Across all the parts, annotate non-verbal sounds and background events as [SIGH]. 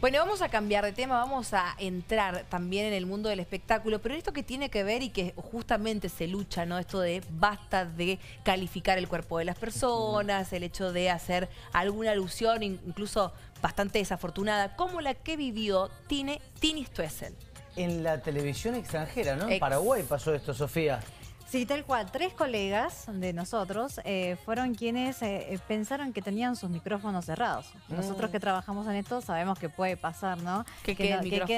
Bueno, vamos a cambiar de tema, vamos a entrar también en el mundo del espectáculo, pero esto que tiene que ver y que justamente se lucha, ¿no? Esto de basta de calificar el cuerpo de las personas, el hecho de hacer alguna alusión, incluso bastante desafortunada, como la que vivió Tine, Tini Stoessel. En la televisión extranjera, ¿no? En Paraguay pasó esto, Sofía. Sí, tal cual. Tres colegas de nosotros eh, fueron quienes eh, eh, pensaron que tenían sus micrófonos cerrados. Nosotros mm. que trabajamos en esto sabemos que puede pasar, ¿no? Que, quede,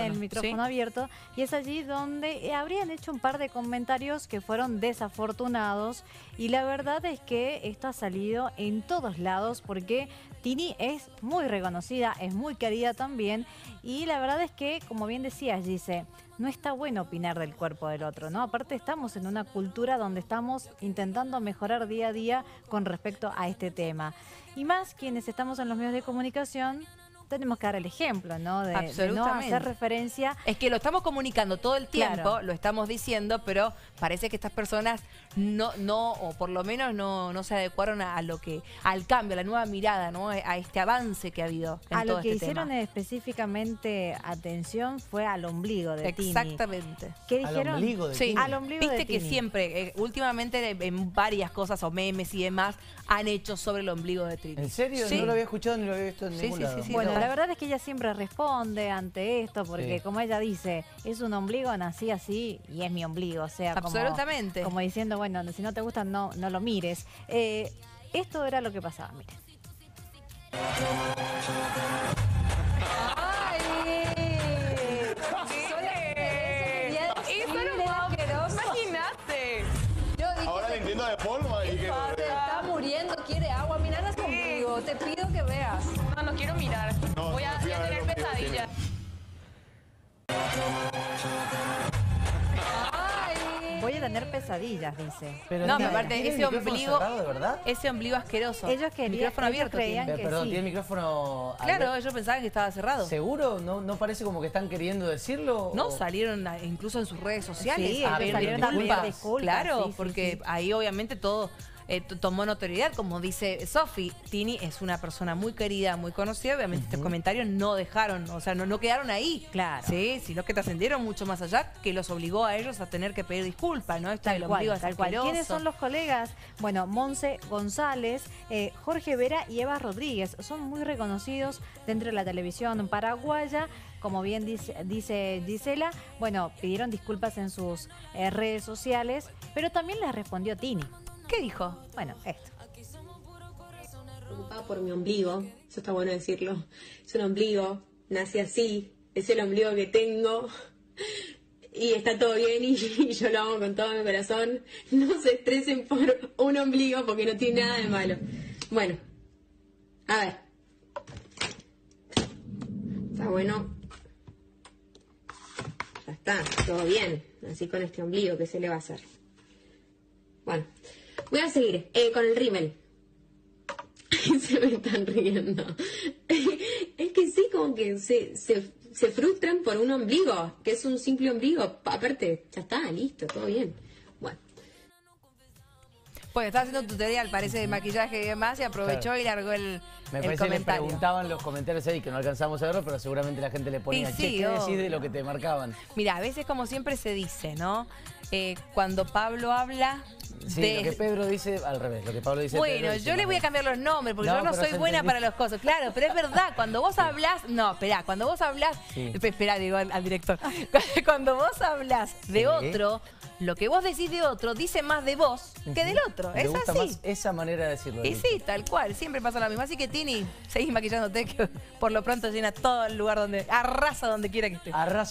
el micrófono, abierto. Y es allí donde habrían hecho un par de comentarios que fueron desafortunados. Y la verdad es que esto ha salido en todos lados porque Tini es muy reconocida, es muy querida también. Y la verdad es que, como bien decías, dice, no está bueno opinar del cuerpo del otro, ¿no? Aparte estamos en una cultura donde estamos intentando mejorar día a día con respecto a este tema. Y más quienes estamos en los medios de comunicación tenemos que dar el ejemplo, ¿no? De, no hacer referencia. Es que lo estamos comunicando todo el tiempo, lo estamos diciendo, pero parece que estas personas no, no, o por lo menos no, no se adecuaron a, lo que, al cambio, a la nueva mirada, ¿no? A este avance que ha habido. En a lo que este hicieron específicamente atención fue al ombligo de Tini. Exactamente. ¿Qué dijeron? Al ombligo de sí. Al ombligo Viste que siempre, eh, últimamente en varias cosas o memes y demás, han hecho sobre el ombligo de Tini. ¿En serio? No lo había escuchado ni lo había visto en ningún lado. Bueno, la verdad es que ella siempre responde ante esto, porque como ella dice, es un ombligo, nací así y es mi ombligo. O sea, Absolutamente. Como, diciendo, bueno, si no te gusta, no, no lo mires. Eh, esto era lo que pasaba, miren. Ahora le entiendo de polvo y que... Está muriendo, quiere agua. Mira te pido que veas. No, no quiero mirar. voy, a, tener pesadillas. Voy a tener pesadillas, dice. Pero no, aparte, ese ombligo, ¿de verdad? ese ombligo asqueroso. Ellos querían, micrófono abierto. Creían que Perdón, tiene el micrófono Claro, ellos pensaban que estaba cerrado. ¿Seguro? ¿No, no parece como que están queriendo decirlo? No, salieron incluso en sus redes sociales sí, a pedir disculpas. Claro, porque ahí obviamente todo eh, tomó notoriedad, como dice Sofi. Tini es una persona muy querida, muy conocida. Obviamente estos comentarios no dejaron, o sea, no, no quedaron ahí. Claro. Sí, sino que trascendieron mucho más allá, que los obligó a ellos a tener que pedir disculpas, ¿no? Está el ombligo tal cual. ¿Quiénes son los colegas? Bueno, Monse González, eh, Jorge Vera y Eva Rodríguez. Son muy reconocidos dentro de la televisión paraguaya como bien dice, dice Gisela, bueno, pidieron disculpas en sus eh, redes sociales, pero también les respondió Tini. ¿Qué dijo? Bueno, esto. Preocupada por mi ombligo, eso está bueno decirlo. Es un ombligo, nací así, es el ombligo que tengo y está todo bien y, [LAUGHS] yo lo amo con todo mi corazón. No se estresen por un ombligo porque no tiene nada de malo. Bueno, a ver. Está bueno. Ya está, todo bien. Así con este ombligo, ¿qué se le va a hacer? Bueno. Voy a seguir eh, con el rímel. se me están riendo. es que sí, como que se, se, frustran por un ombligo, que es un simple ombligo. Aparte, ya está, listo, todo bien. Bueno. Pues está haciendo un tutorial, parece, de maquillaje y demás, y aprovechó y largó el, Me parece que le preguntaban los comentarios ahí, que no alcanzamos a verlo, pero seguramente la gente le ponía, sí, ¿qué decís de lo que te marcaban? Mira, a veces como siempre se dice, ¿no? Eh, cuando Pablo habla, Sí, lo que Pedro dice al revés, lo que Pablo dice Bueno, yo le voy a cambiar los nombres porque yo no soy buena para los cosas. Claro, pero es verdad, cuando vos hablas, no, espera, cuando vos hablas, espera, digo al, director, [LAUGHS] cuando vos hablas de otro, lo que vos decís de otro dice más de vos que del otro. es gusta así. Más esa manera de decirlo. Y sí, tal cual, siempre pasa lo mismo. Así que Tini, seguís maquillándote que por lo pronto llena todo el lugar donde, arrasa donde quiera que estés. Arrasa.